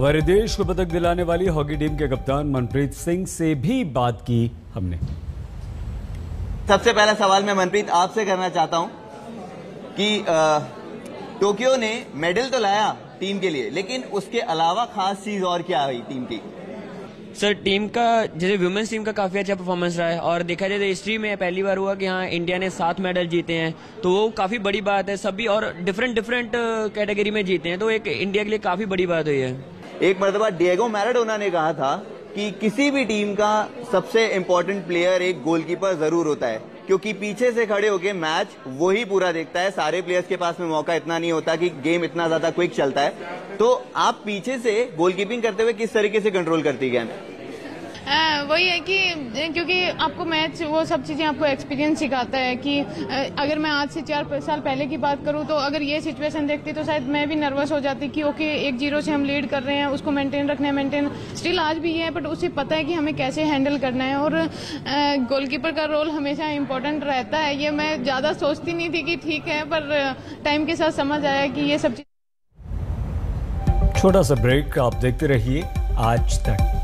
हमारे देश को पदक दिलाने वाली हॉकी टीम के कप्तान मनप्रीत सिंह से भी बात की हमने। सबसे पहला सवाल मैं मनप्रीत आपसे करना चाहता हूँ कि टोक्यो ने मेडल तो लाया टीम के लिए लेकिन उसके अलावा खास चीज़ और क्या हुई टीम की? सर टीम का जैसे वुमेन्स टीम का काफ़ी अच्छा परफॉर्मेंस रहा है और देखा जाए तो हिस्ट्री में पहली बार हुआ कि हाँ इंडिया ने सात मेडल जीते हैं तो वो काफ़ी बड़ी बात है सभी और डिफरेंट डिफरेंट कैटेगरी में जीते हैं तो एक इंडिया के लिए काफ़ी बड़ी बात हुई है। एक मरतबा डिएगो मैराडोना ने कहा था कि किसी भी टीम का सबसे इम्पोर्टेंट प्लेयर एक गोलकीपर ज़रूर होता है, क्योंकि पीछे से खड़े होके मैच वही पूरा देखता है। सारे प्लेयर्स के पास में मौका इतना नहीं होता कि गेम इतना ज़्यादा क्विक चलता है। तो आप पीछे से गोलकीपिंग करते हुए किस तरीके से कंट्रोल करती गेम वही है कि क्योंकि आपको मैच वो सब चीज़ें आपको एक्सपीरियंस सिखाता है कि अगर मैं आज से चार साल पहले की बात करूँ तो अगर ये सिचुएशन देखती तो शायद मैं भी नर्वस हो जाती कि, ओके, एक ज़ीरो से हम लीड कर रहे हैं, उसको मेंटेन रखना है मेंटेन स्टिल आज भी ये है बट उसे पता है कि हमें कैसे हैंडल करना है और गोलकीपर का रोल हमेशा इम्पोर्टेंट रहता है। ये मैं ज़्यादा सोचती नहीं थी कि ठीक है, पर टाइम के साथ समझ आया कि ये सब छोटा सा ब्रेक आप देखते रहिए आज तक।